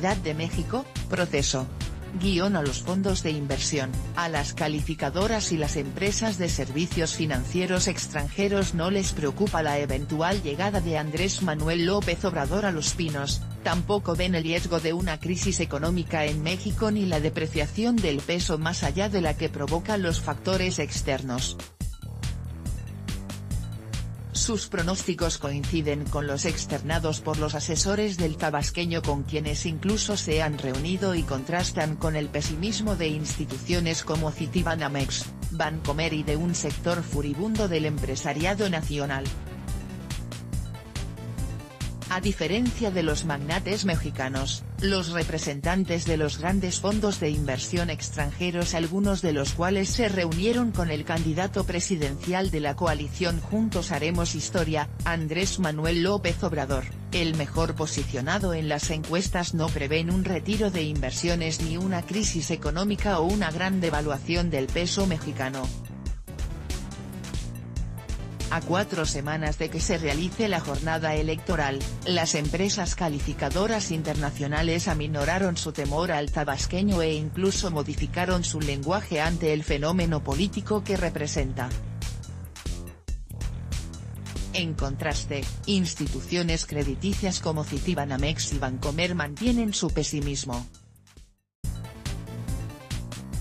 de México, proceso. Guión a los fondos de inversión, a las calificadoras y las empresas de servicios financieros extranjeros no les preocupa la eventual llegada de Andrés Manuel López Obrador a Los Pinos, tampoco ven el riesgo de una crisis económica en México ni la depreciación del peso más allá de la que provocan los factores externos. Sus pronósticos coinciden con los externados por los asesores del tabasqueño con quienes incluso se han reunido y contrastan con el pesimismo de instituciones como Citibanamex, Bancomer y de un sector furibundo del empresariado nacional. A diferencia de los magnates mexicanos, los representantes de los grandes fondos de inversión extranjeros algunos de los cuales se reunieron con el candidato presidencial de la coalición Juntos Haremos Historia, Andrés Manuel López Obrador, el mejor posicionado en las encuestas no prevén un retiro de inversiones ni una crisis económica o una gran devaluación del peso mexicano. A cuatro semanas de que se realice la jornada electoral, las empresas calificadoras internacionales aminoraron su temor al tabasqueño e incluso modificaron su lenguaje ante el fenómeno político que representa. En contraste, instituciones crediticias como Citibanamex y Bancomer mantienen su pesimismo.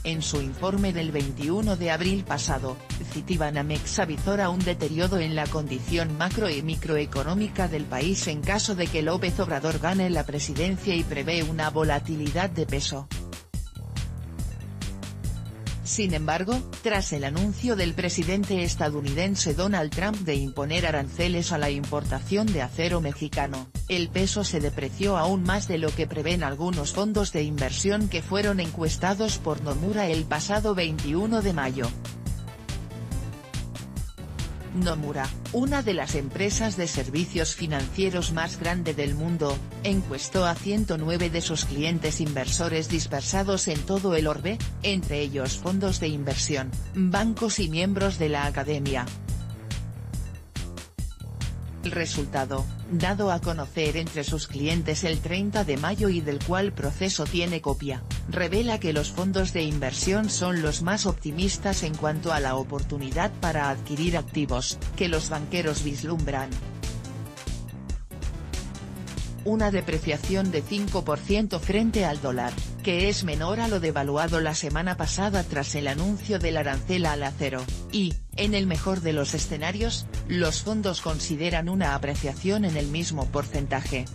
En su informe del 21 de abril pasado, Citibanamex avizora un deterioro en la condición macro y microeconómica del país en caso de que López Obrador gane la presidencia y prevé una volatilidad de peso. Sin embargo, tras el anuncio del presidente estadounidense Donald Trump de imponer aranceles a la importación de acero mexicano, el peso se depreció aún más de lo que prevén algunos fondos de inversión que fueron encuestados por Nomura el pasado 21 de mayo. Nomura, una de las empresas de servicios financieros más grande del mundo, encuestó a 109 de sus clientes inversores dispersados en todo el orbe, entre ellos fondos de inversión, bancos y miembros de la academia, el resultado, dado a conocer entre sus clientes el 30 de mayo y del cual proceso tiene copia, revela que los fondos de inversión son los más optimistas en cuanto a la oportunidad para adquirir activos, que los banqueros vislumbran una depreciación de 5% frente al dólar, que es menor a lo devaluado la semana pasada tras el anuncio del arancel al acero, y, en el mejor de los escenarios, los fondos consideran una apreciación en el mismo porcentaje.